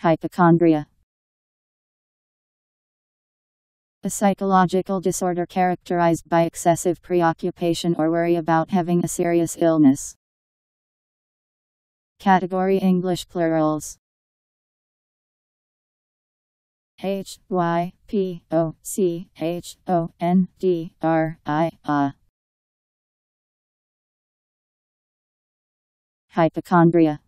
Hypochondria. A psychological disorder characterized by excessive preoccupation or worry about having a serious illness. Category English plurals H Y P O C H O N D R I A Hypochondria